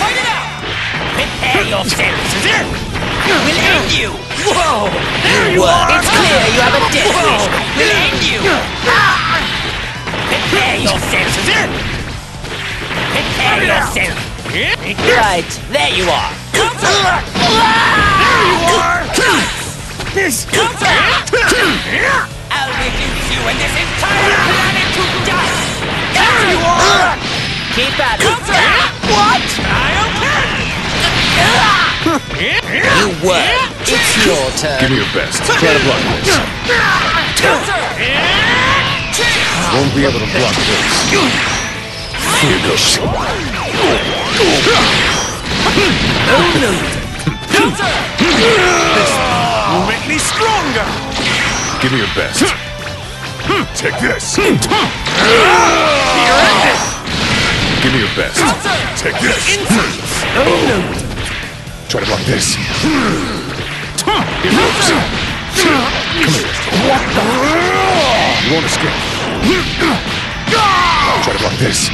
Fight it out! Prepare yourselves! We'll end you! Whoa! There you are! It's clear you have a death wish! We'll end you! Prepare yourselves! Prepare yourself! Right, there you are! There you are! This... Keep at it! What? You were! It's your turn! Give me your best. Try to block this. Won't be able to block this. Here goes. Oh no! This Will make me stronger! Give me your best. Take this. Hmm. Here ended! Give me your best. Take this. Try to block this. Here goes. Come here. You won't escape. Try to block this.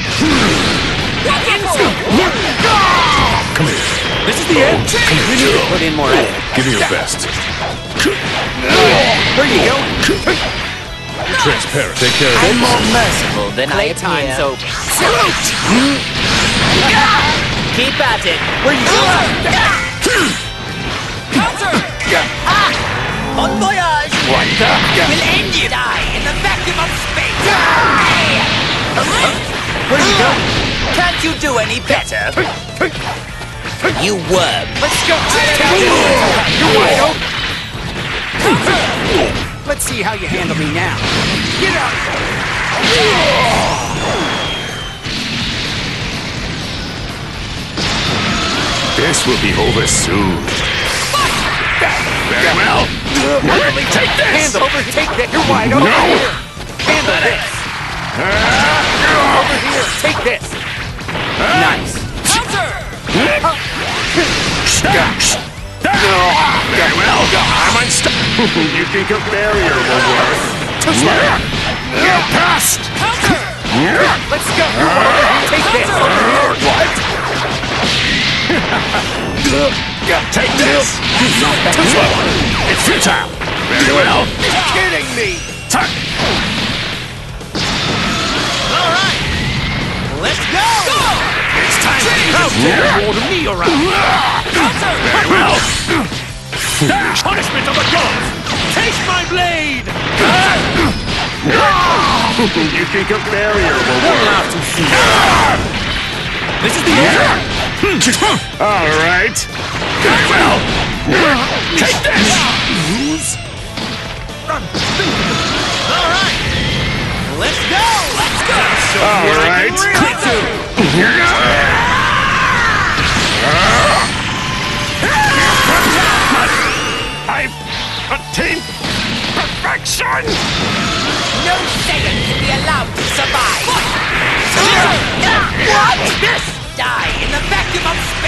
Come here. This is the end! You need to put in more effort. Give me your best. Where you go? Transparent. Take care of I'm more merciful than I appear. so keep at it. Where you go? Bon voyage! What the? We'll end you! Die in the vacuum of space! Where you go? Can't you do any better? You worm! Let's go! You're! Let's see how you handle me now. Get out! This will be over soon. Very well. Really take this! Handle over, take that! You're wide open! No. Here. Handle this! Over here, take this! Nice! Very well. I'm unstoppable. you think a barrier will work? You're past. Let's go! You're wide open, take this! What? Take this. It's futile. Very well. You're kidding me! Tuck. Alright! Let's go! It's time to How dare you order me around? Very well. Punishment of the gods! Taste my blade! You think a barrier will work? This is the end! All right. Well. Take this. All right. Let's go! Let's go! All right.